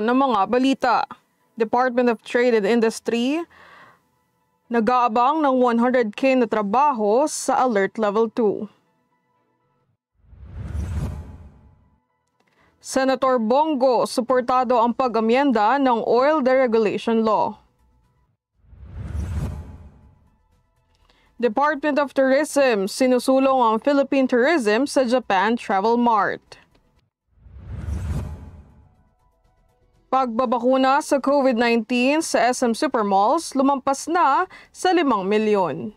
Ulo ng mga balita, Department of Trade and Industry nag-aabang ng 100k na trabaho sa Alert Level 2. Senator Bongo suportado ang pag-amyenda ng Oil Deregulation Law. Department of Tourism sinusulong ang Philippine Tourism sa Japan Travel Mart. Pagbabakuna sa COVID-19 sa SM Supermalls lumampas na sa 5 milyon.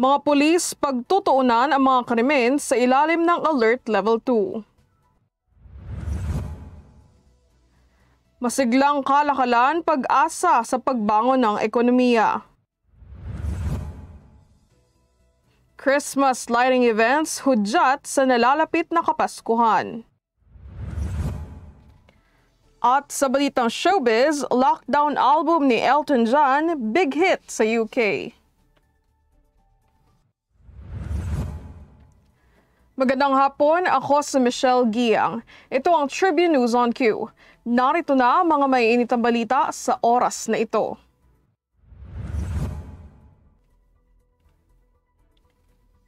Mga pulis pagtutuunan ang mga krimen sa ilalim ng Alert Level 2. Masiglang kalakalan pag-asa sa pagbangon ng ekonomiya. Christmas lighting events hudyat sa nalalapit na Kapaskuhan. At sa balitang showbiz, lockdown album ni Elton John, big hit sa UK. Magandang hapon, ako si Michelle Giang. Ito ang Tribune News on Q. Narito na ang mga may initang balita sa oras na ito.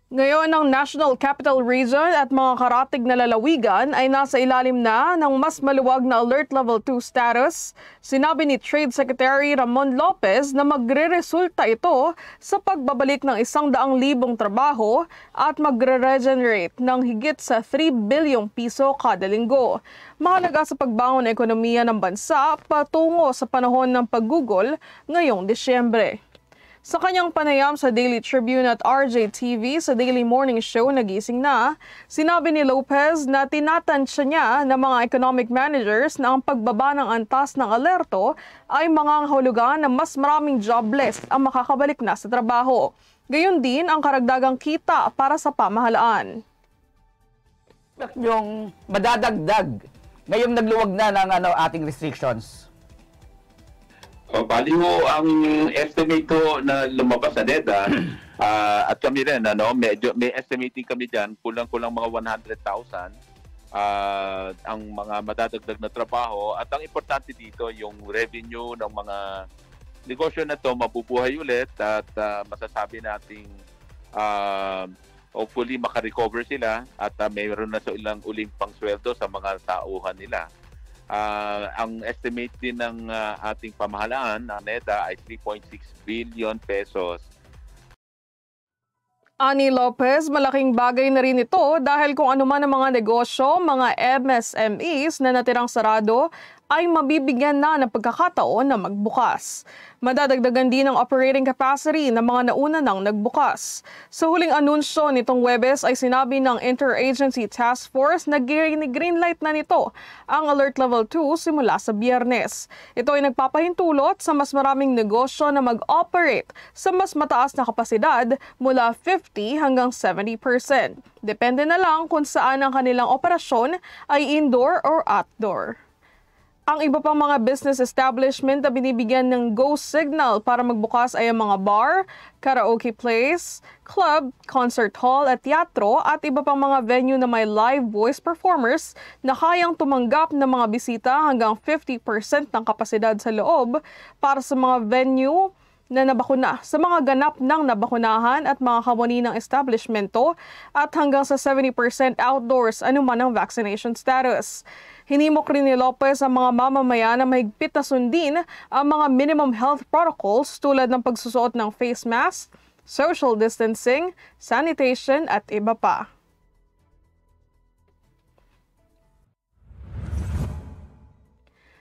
Ngayon, ang National Capital Region at mga karatig na lalawigan ay nasa ilalim na ng mas maluwag na Alert Level 2 status. Sinabi ni Trade Secretary Ramon Lopez na magre-resulta ito sa pagbabalik ng isang daang libong trabaho at magre-regenerate ng higit sa 3 bilyong piso kada linggo. Mahalaga sa pagbangon ng ekonomiya ng bansa patungo sa panahon ng paggugol ngayong Disyembre. Sa kanyang panayam sa Daily Tribune at RJTV sa Daily Morning Show nagising na, sinabi ni Lopez na tinatansya niya ng mga economic managers na ang pagbaba ng antas ng alerto ay mga hulugan na mas maraming jobless ang makakabalik na sa trabaho. Gayon din ang karagdagang kita para sa pamahalaan. Yung madadagdag ngayong nagluwag na ng ano, ating restrictions. O, bali ho ang estimate ko na lumabas sa NEDA uh, at kami rin ano medyo may estimating kami diyan kulang-kulang mga 100,000 uh, ang mga madadagdag na trabaho at ang importante dito yung revenue ng mga negosyo na to mabubuhay ulit at uh, masasabi nating uh, hopefully makarecover sila at uh, mayroon na sa ilang uling pangsweldo sa mga tauhan nila. Uh, ang estimate din ng uh, ating pamahalaan ng NEDA ay 3.6 billion pesos. Ani Lopez, malaking bagay na rin ito dahil kung ano man ang mga negosyo, mga MSMEs na natirang sarado ay mabibigyan na ng pagkakataon na magbukas. Madadagdagan din ang operating capacity ng mga nauna nang nagbukas. Sa huling anunsyo nitong Webes ay sinabi ng Interagency Task Force na green light na nito ang Alert Level 2 simula sa biyernes. Ito ay nagpapahintulot sa mas maraming negosyo na mag-operate sa mas mataas na kapasidad mula 50 hanggang 70%. Depende na lang kung saan ang kanilang operasyon ay indoor or outdoor. Ang iba pang mga business establishment na binibigyan ng go signal para magbukas ay ang mga bar, karaoke place, club, concert hall at teatro at iba pang mga venue na may live voice performers na kayang tumanggap ng mga bisita hanggang 50% ng kapasidad sa loob para sa mga venue na nabakuna sa mga ganap ng nabakunahan at mga kawani ng establishmento at hanggang sa 70% outdoors anuman ang vaccination status. Hinimok rin ni Lopez ang mga mamamayan na mahigpit na sundin ang mga minimum health protocols tulad ng pagsusuot ng face mask, social distancing, sanitation at iba pa.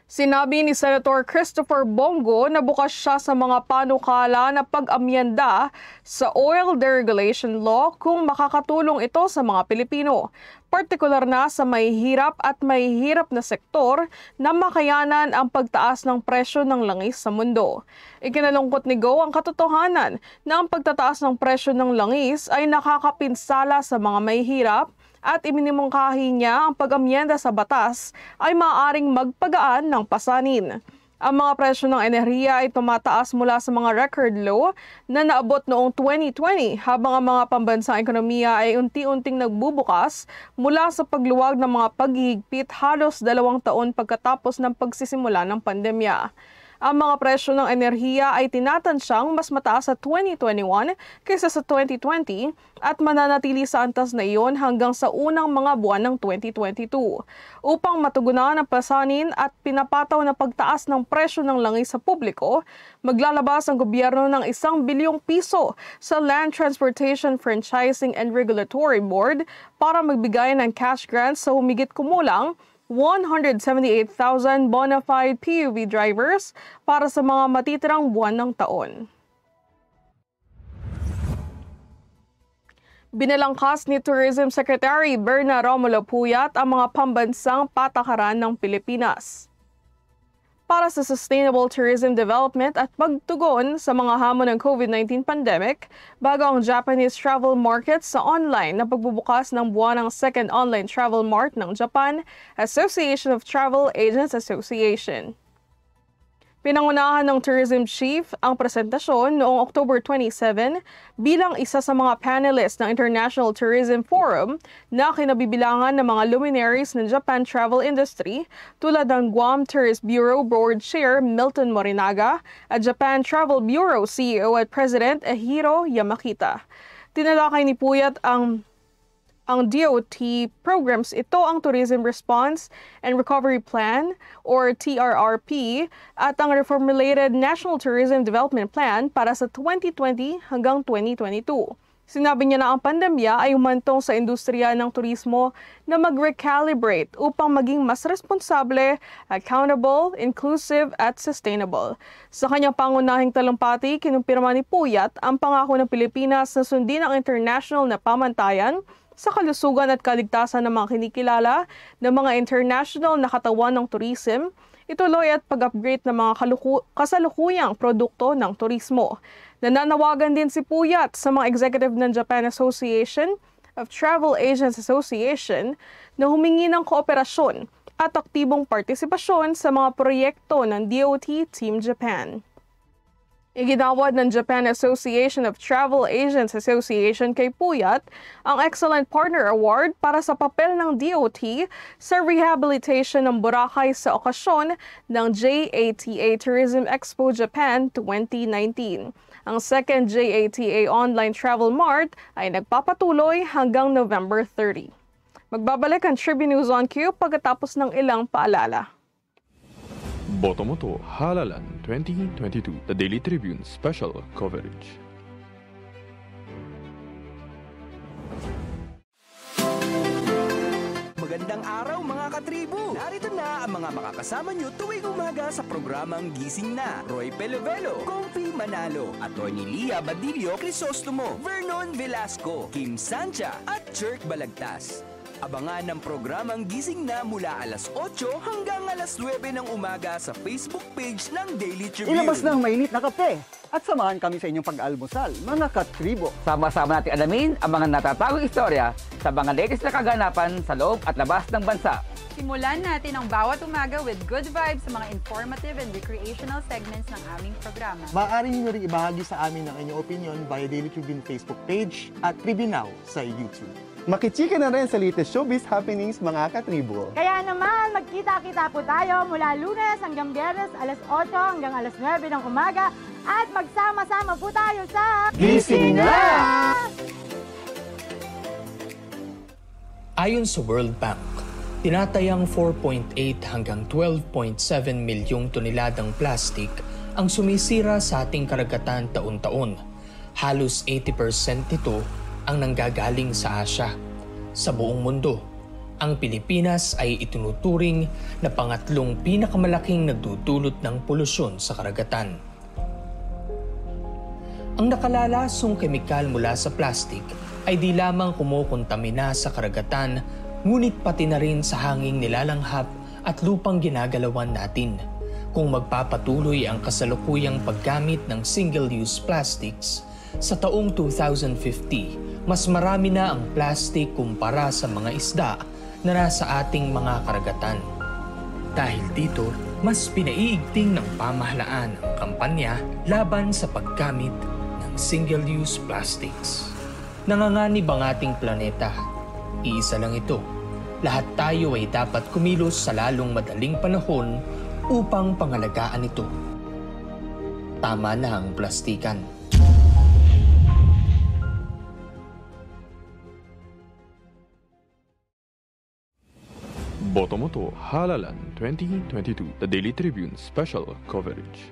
Sinabi ni Senator Christopher Bongo na bukas siya sa mga panukala na pag-amyenda sa oil deregulation law kung makakatulong ito sa mga Pilipino, partikular na sa may hirap at may hirap na sektor na makayanan ang pagtaas ng presyo ng langis sa mundo. Ikinalungkot ni Go ang katotohanan na ang pagtataas ng presyo ng langis ay nakakapinsala sa mga may hirap at iminimungkahi niya ang pag-amyenda sa batas ay maaaring magpagaan ng pasanin. Ang mga presyo ng enerhiya ay tumataas mula sa mga record low na naabot noong 2020 habang ang mga pambansang ekonomiya ay unti-unting nagbubukas mula sa pagluwag ng mga paghihigpit halos dalawang taon pagkatapos ng pagsisimula ng pandemya. Ang mga presyo ng enerhiya ay tinatansyang mas mataas sa 2021 kaysa sa 2020 at mananatili sa antas na iyon hanggang sa unang mga buwan ng 2022. Upang matugunan ang pasanin at pinapataw na pagtaas ng presyo ng langis sa publiko, maglalabas ang gobyerno ng isang bilyong piso sa Land Transportation Franchising and Regulatory Board para magbigay ng cash grants sa humigit kumulang 178,000 bona fide PUV drivers para sa mga matitirang buwan ng taon. Binalangkas ni Tourism Secretary Berna Romulo Puyat ang mga pambansang patakaran ng Pilipinas para sa sustainable tourism development at pagtugon sa mga hamon ng COVID-19 pandemic, bago ang Japanese travel market sa online na pagbubukas ng buwan ng second online travel mart ng Japan, Association of Travel Agents Association. Pinangunahan ng Tourism Chief ang presentasyon noong October 27 bilang isa sa mga panelists ng International Tourism Forum na kinabibilangan ng mga luminaries ng Japan travel industry tulad ng Guam Tourist Bureau Board Chair Milton Morinaga at Japan Travel Bureau CEO at President Ehiro Yamakita. Tinalakay ni Puyat ang ang DOT programs. Ito ang Tourism Response and Recovery Plan or TRRP at ang reformulated National Tourism Development Plan para sa 2020 hanggang 2022. Sinabi niya na ang pandemya ay umantong sa industriya ng turismo na mag-recalibrate upang maging mas responsable, accountable, inclusive at sustainable. Sa kanyang pangunahing talumpati, kinumpirma ni Puyat ang pangako ng Pilipinas na sundin ang international na pamantayan sa kalusugan at kaligtasan ng mga kinikilala ng mga international na katawan ng tourism, ituloy at pag-upgrade ng mga kasalukuyang produkto ng turismo. Nananawagan din si Puyat sa mga executive ng Japan Association of Travel Agents Association na humingi ng kooperasyon at aktibong partisipasyon sa mga proyekto ng DOT Team Japan. Iginawad ng Japan Association of Travel Agents Association kay Puyat ang Excellent Partner Award para sa papel ng DOT sa rehabilitation ng Boracay sa okasyon ng JATA Tourism Expo Japan 2019. Ang second JATA Online Travel Mart ay nagpapatuloy hanggang November 30. Magbabalik ang Tribune News on Q pagkatapos ng ilang paalala. Botomoto Halalan 2022, the Daily Tribune special coverage. Magandang araw mga katribo! Narito na ang mga makakasama nyo tuwing umaga sa programang Gising Na. Roy Pelovelo, Comfy Manalo, Atty. Lia Badillo Crisostomo, Vernon Velasco, Kim Sancha at Jerk Balagtas. Abangan ang programang Gising Na mula alas 8 hanggang alas 9 ng umaga sa Facebook page ng Daily Tribune. Ilabas na ang mainit na kape at samahan kami sa inyong pag-almusal, mga katribo. Sama-sama natin alamin ang mga natatagong istorya sa mga latest na kaganapan sa loob at labas ng bansa. Simulan natin ang bawat umaga with good vibes sa mga informative and recreational segments ng aming programa. Maaari niyo rin ibahagi sa amin ang inyong opinion via Daily Tribune Facebook page at Tribune Now sa YouTube. Makichika na rin sa latest showbiz happenings mga katribo. Kaya naman, magkita-kita po tayo mula lunes hanggang biyernes alas 8 hanggang alas 9 ng umaga at magsama-sama po tayo sa Gising na! Ayon sa World Bank, tinatayang 4.8 hanggang 12.7 milyong toneladang plastic ang sumisira sa ating karagatan taon-taon. Halos 80% nito ang nanggagaling sa Asya. Sa buong mundo, ang Pilipinas ay itinuturing na pangatlong pinakamalaking nagdudulot ng polusyon sa karagatan. Ang nakalalasong kemikal mula sa plastic ay di lamang kumukontamina sa karagatan, ngunit pati na rin sa hanging nilalanghap at lupang ginagalawan natin. Kung magpapatuloy ang kasalukuyang paggamit ng single-use plastics, sa taong 2050, mas marami na ang plastic kumpara sa mga isda na nasa ating mga karagatan. Dahil dito, mas pinaiigting ng pamahalaan ang kampanya laban sa paggamit ng single-use plastics. Nanganganib ang ating planeta. Iisa lang ito. Lahat tayo ay dapat kumilos sa lalong madaling panahon upang pangalagaan ito. Tama na ang plastikan. Botomoto Halalan 2022, the Daily Tribune special coverage.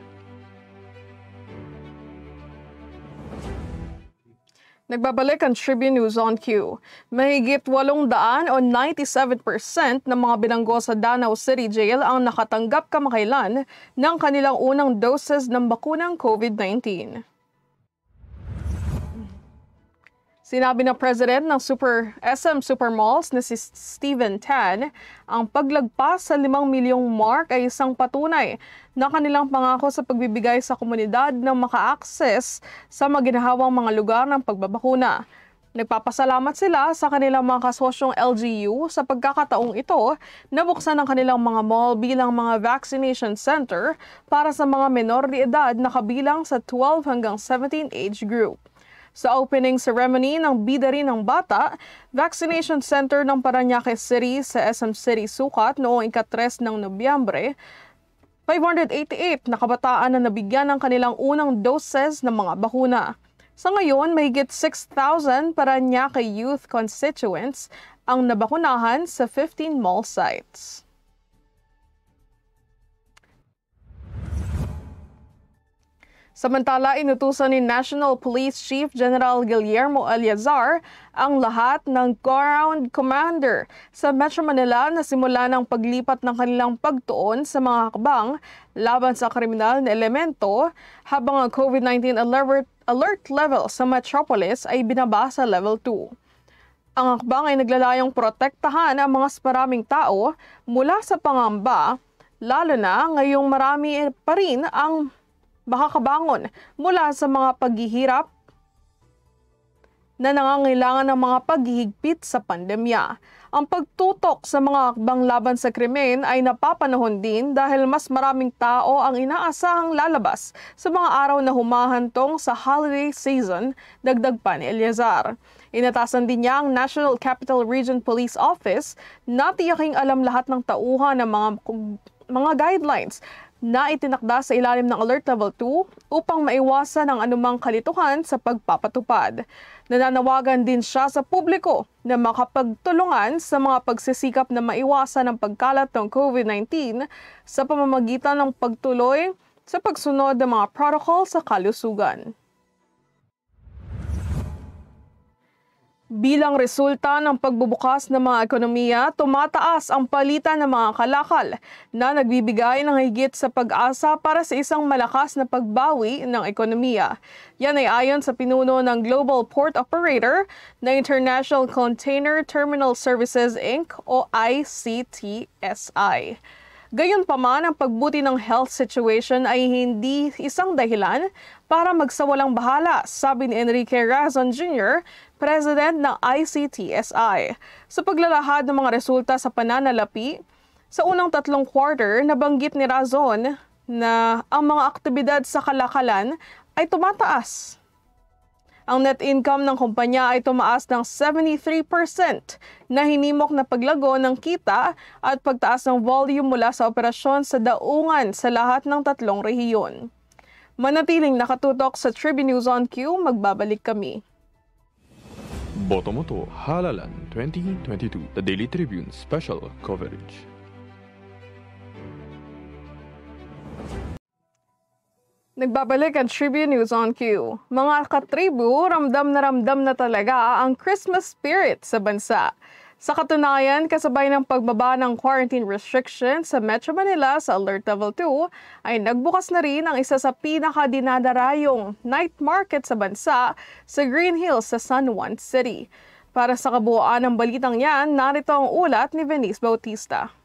Nagbabalik ang Tribune News on Q. Mahigit 800 o 97% ng mga binanggo sa Danau City Jail ang nakatanggap kamakailan ng kanilang unang doses ng bakunang COVID-19. Sinabi ng President ng Super SM Supermalls na si Steven Tan, ang paglagpas sa 5 milyong mark ay isang patunay na kanilang pangako sa pagbibigay sa komunidad ng maka-access sa maginhawang mga lugar ng pagbabakuna. Nagpapasalamat sila sa kanilang mga kasosyong LGU sa pagkakataong ito na buksan ang kanilang mga mall bilang mga vaccination center para sa mga menor de edad na kabilang sa 12 hanggang 17 age group. Sa opening ceremony ng Bida rin ng Bata, Vaccination Center ng Paranaque City sa SM City Sukat noong ikatres ng Nobyembre, 588 na kabataan na nabigyan ng kanilang unang doses ng mga bakuna. Sa ngayon, mahigit 6,000 Paranaque youth constituents ang nabakunahan sa 15 mall sites. Samantala, inutusan ni National Police Chief General Guillermo Aliazar ang lahat ng ground commander sa Metro Manila na simula ng paglipat ng kanilang pagtuon sa mga hakbang laban sa kriminal na elemento habang ang COVID-19 alert, alert level sa Metropolis ay binaba sa level 2. Ang hakbang ay naglalayong protektahan ang mga maraming tao mula sa pangamba, lalo na ngayong marami pa rin ang makakabangon mula sa mga paghihirap na nangangailangan ng mga paghihigpit sa pandemya. Ang pagtutok sa mga akbang laban sa krimen ay napapanahon din dahil mas maraming tao ang inaasahang lalabas sa mga araw na humahantong sa holiday season, dagdag pa ni Eliazar. Inatasan din niya ang National Capital Region Police Office na tiyaking alam lahat ng tauhan ng mga mga guidelines na itinakda sa ilalim ng Alert Level 2 upang maiwasan ang anumang kalituhan sa pagpapatupad. Nananawagan din siya sa publiko na makapagtulungan sa mga pagsisikap na maiwasan ang pagkalat ng COVID-19 sa pamamagitan ng pagtuloy sa pagsunod ng mga protocol sa kalusugan. Bilang resulta ng pagbubukas ng mga ekonomiya, tumataas ang palitan ng mga kalakal na nagbibigay ng higit sa pag-asa para sa isang malakas na pagbawi ng ekonomiya. Yan ay ayon sa pinuno ng Global Port Operator na International Container Terminal Services Inc. o ICTSI. Gayunpaman, ang pagbuti ng health situation ay hindi isang dahilan para magsawalang bahala, sabi ni Enrique Razon Jr., President ng ICTSI. Sa paglalahad ng mga resulta sa pananalapi, sa unang tatlong quarter, nabanggit ni Razon na ang mga aktibidad sa kalakalan ay tumataas ang net income ng kumpanya ay tumaas ng 73% na hinimok na paglago ng kita at pagtaas ng volume mula sa operasyon sa daungan sa lahat ng tatlong rehiyon. Manatiling nakatutok sa Tribune News on Q, magbabalik kami. Botomoto Halalan 2022, the Daily Tribune special coverage. Nagbabalik ang Tribune News on Q. Mga katribu, ramdam na ramdam na talaga ang Christmas spirit sa bansa. Sa katunayan, kasabay ng pagbaba ng quarantine restrictions sa Metro Manila sa Alert Level 2, ay nagbukas na rin ang isa sa pinakadinadarayong night market sa bansa sa Green Hills sa San Juan City. Para sa kabuuan ng balitang yan, narito ang ulat ni Venice Bautista.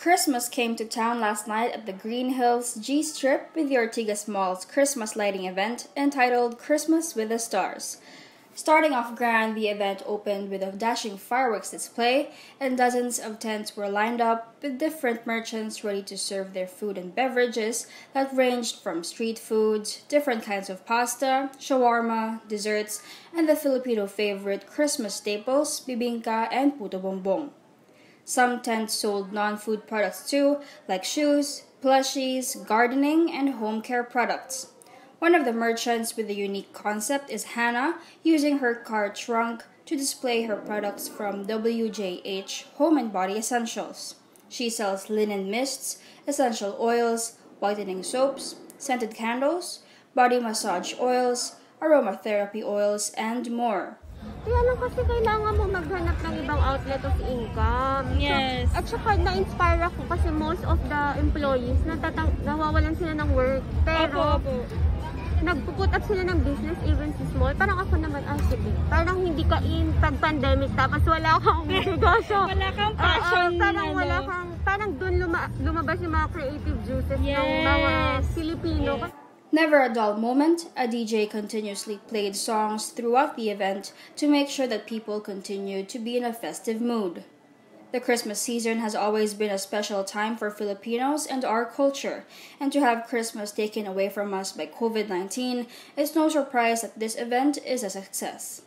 Christmas came to town last night at the Green Hills G Strip with the Ortigas Mall's Christmas lighting event entitled Christmas with the Stars. Starting off grand, the event opened with a dashing fireworks display, and dozens of tents were lined up with different merchants ready to serve their food and beverages that ranged from street foods, different kinds of pasta, shawarma, desserts, and the Filipino favorite Christmas staples, bibingka and puto bongbong. Some tents sold non food products too, like shoes, plushies, gardening, and home care products. One of the merchants with the unique concept is Hannah, using her car trunk to display her products from WJH Home and Body Essentials. She sells linen mists, essential oils, whitening soaps, scented candles, body massage oils, aromatherapy oils, and more. Kaya lang kasi kailangan mo maghanap ng ibang outlet of income. Yes. So, at saka na-inspire ako kasi most of the employees natatang nawawalan sila ng work. Pero, Opo, opo. nagpuput up sila ng business even si small. Parang ako naman, ah sige. Parang hindi ka in pag pandemic tapos wala kang negosyo. Wala kang passion, parang ano. wala kang, parang doon luma, lumabas yung mga creative juices ng Yes. mga Filipino. Never a dull moment, a DJ continuously played songs throughout the event to make sure that people continued to be in a festive mood. The Christmas season has always been a special time for Filipinos and our culture, and to have Christmas taken away from us by COVID 19 is no surprise that this event is a success.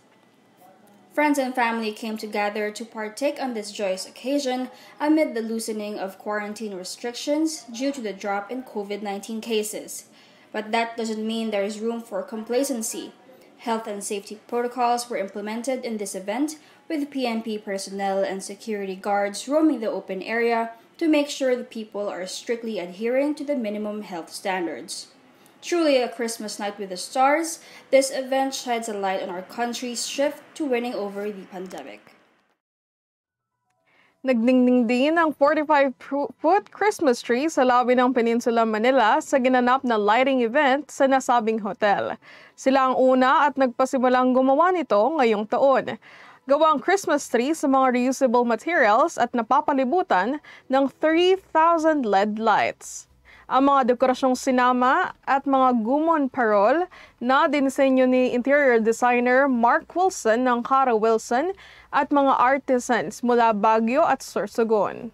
Friends and family came together to partake on this joyous occasion amid the loosening of quarantine restrictions due to the drop in COVID 19 cases. But that doesn't mean there is room for complacency. Health and safety protocols were implemented in this event, with PNP personnel and security guards roaming the open area to make sure the people are strictly adhering to the minimum health standards. Truly a Christmas night with the stars, this event sheds a light on our country's shift to winning over the pandemic. Nagdingding din ang 45-foot Christmas tree sa labi ng Peninsula Manila sa ginanap na lighting event sa nasabing hotel. Sila ang una at nagpasimulang gumawa nito ngayong taon. Gawa ang Christmas tree sa mga reusable materials at napapalibutan ng 3,000 LED lights. Ang mga dekorasyong sinama at mga gumon parol na dinisenyo ni interior designer Mark Wilson ng Cara Wilson at mga artisans mula Baguio at Sorsogon.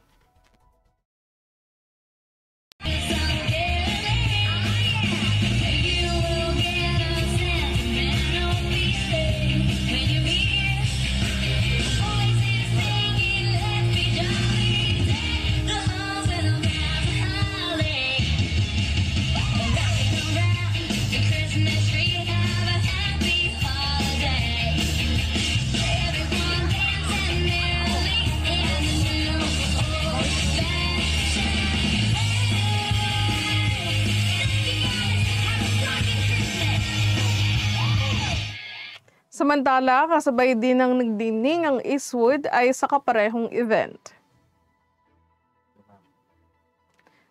Samantala, kasabay din ng nagdining ang Eastwood ay sa kaparehong event.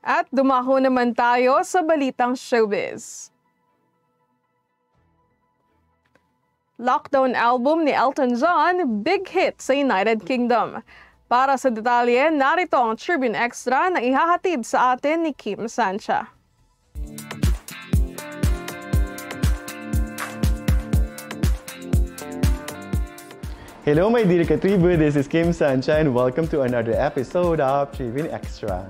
At dumako naman tayo sa balitang showbiz. Lockdown album ni Elton John, big hit sa United Kingdom. Para sa detalye, narito ang Tribune Extra na ihahatid sa atin ni Kim Sancha. Hello my dear Katribu, this is Kim Sancha and welcome to another episode of Tribune Extra.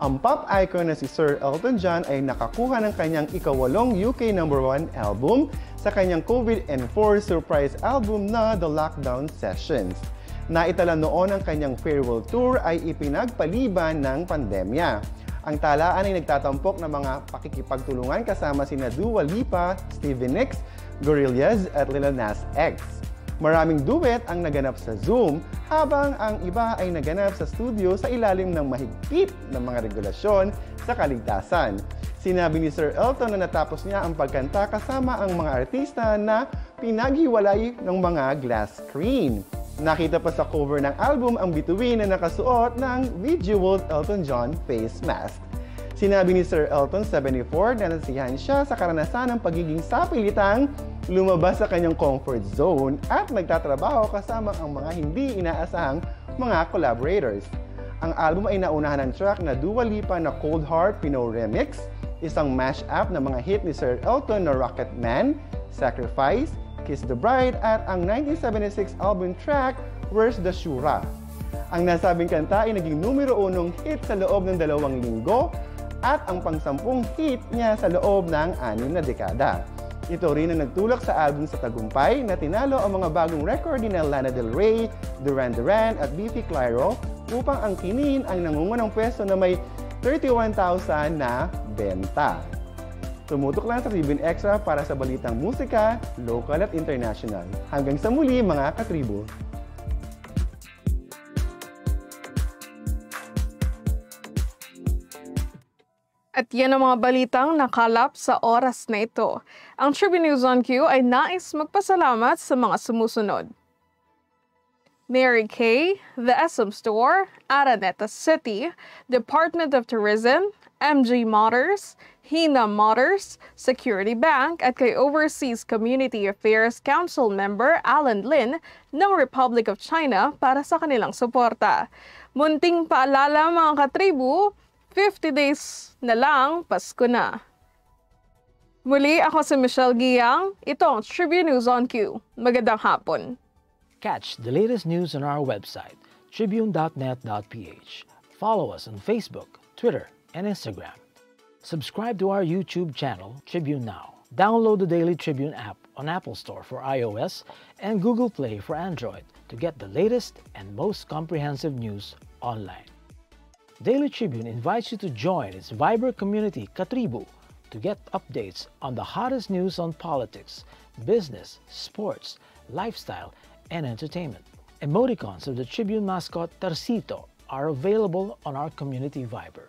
Ang pop icon na si Sir Elton John ay nakakuha ng kanyang ikawalong UK number 1 album sa kanyang COVID enforced surprise album na The Lockdown Sessions. Naitala noon ang kanyang farewell tour ay ipinagpaliban ng pandemya. Ang talaan ay nagtatampok ng mga pakikipagtulungan kasama sina Dua Lipa, Stevie Nicks, Gorillaz at Lil Nas X. Maraming duet ang naganap sa Zoom habang ang iba ay naganap sa studio sa ilalim ng mahigpit na mga regulasyon sa kaligtasan. Sinabi ni Sir Elton na natapos niya ang pagkanta kasama ang mga artista na pinaghiwalay ng mga glass screen. Nakita pa sa cover ng album ang bituin na nakasuot ng Visual Elton John face mask. Sinabi ni Sir Elton 74 na nasiyahan siya sa karanasan ng pagiging sapilitang lumabas sa kanyang comfort zone at nagtatrabaho kasama ang mga hindi inaasahang mga collaborators. Ang album ay naunahan ng track na Dua Lipa na Cold Heart Pino Remix, isang mash-up ng mga hit ni Sir Elton na Rocket Man, Sacrifice, Kiss the Bride at ang 1976 album track Where's the Shura. Ang nasabing kanta ay naging numero unong hit sa loob ng dalawang linggo at ang pangsampung hit niya sa loob ng anim na dekada. Ito rin ang nagtulak sa album sa tagumpay na tinalo ang mga bagong record ni Lana Del Rey, Duran Duran at Biffy Clyro upang angkinin ang nangungunang pwesto na may 31,000 na benta. Tumutok lang sa Tribune Extra para sa balitang musika, local at international. Hanggang sa muli mga katribo! At yan ang mga balitang nakalap sa oras na ito. Ang Tribune News on Q ay nais magpasalamat sa mga sumusunod. Mary Kay, The SM Store, Araneta City, Department of Tourism, MG Motors, Hina Motors, Security Bank at kay Overseas Community Affairs Council member Alan Lin ng Republic of China para sa kanilang suporta. Munting paalala mga katribu, 50 days na lang, Pasko na. Muli ako si Michelle Giyang, ito ang Tribune News on Q. Magandang hapon. Catch the latest news on our website, tribune.net.ph. Follow us on Facebook, Twitter, and Instagram. Subscribe to our YouTube channel, Tribune Now. Download the Daily Tribune app on Apple Store for iOS and Google Play for Android to get the latest and most comprehensive news online. Daily Tribune invites you to join its Viber community, Katribu, to get updates on the hottest news on politics, business, sports, lifestyle, and entertainment. Emoticons of the Tribune mascot Tarsito are available on our community Viber.